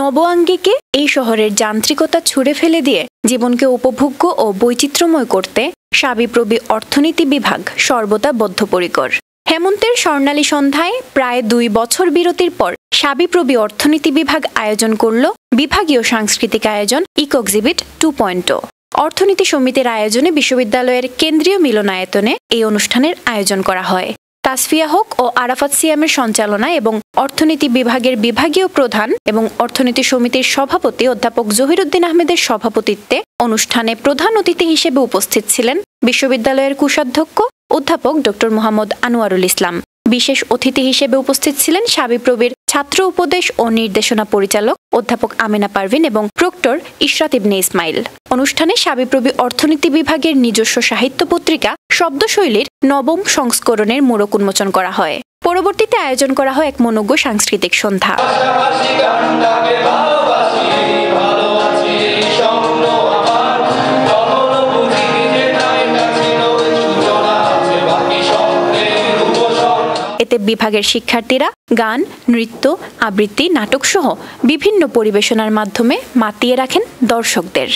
নবআঙ্গিকে এই শহরের যান্ত্রিকতা ছুড়ে ফেলে দিয়ে জীবনকে উপভোগ্য ও বৈচিত্র্যময় করতে সাবিপ্রবি অর্থনীতি বিভাগ সর্বদা বদ্ধপরিকর। হেমন্তের স্বর্ণালী সন্ধ্যায় প্রায় দুই বছর বিরতির পর সাবিপ্রবি অর্থনীতি বিভাগ আয়োজন করল বিভাগীয় সাংস্কৃতিক আয়োজন ইকোএক্সিবিট টু পয়েন্ট অর্থনীতি সমিতির আয়োজনে বিশ্ববিদ্যালয়ের কেন্দ্রীয় মিলনায়তনে এই অনুষ্ঠানের আয়োজন করা হয়। তাসফিয়া হোক ও আরাফাত সিয়ামের সঞ্চালনা এবং অর্থনীতি বিভাগের বিভাগীয় প্রধান এবং অর্থনীতি সমিতির সভাপতি অধ্যাপক জহিরুদ্দিন আহমেদের সভাপতিত্বে অনুষ্ঠানে প্রধান অতিথি হিসেবে উপস্থিত ছিলেন বিশ্ববিদ্যালয়ের কোষাধ্যক্ষ অধ্যাপক ড মোহাম্মদ আনোয়ারুল ইসলাম। বিশেষ অতিথি হিসেবে উপস্থিত ছিলেন সাবিপ্রবির ছাত্র উপদেশ ও নির্দেশনা পরিচালক অধ্যাপক আমিনা পারভিন এবং প্রক্টর ইশরাত ইবনে ইসমাইল। অনুষ্ঠানে সাবিপ্রবি অর্থনীতি বিভাগের নিজস্ব সাহিত্য পত্রিকা শব্দশৈলীর নবম সংস্করণের মোড়ক উন্মোচন করা হয়। পরবর্তীতে আয়োজন করা হয় এক মনোজ্ঞ সাংস্কৃতিক সন্ধ্যা। এতে বিভাগের শিক্ষার্থীরা গান নৃত্য আবৃত্তি নাটক সহ বিভিন্ন পরিবেশনার মাধ্যমে মাতিয়ে রাখেন দর্শকদের।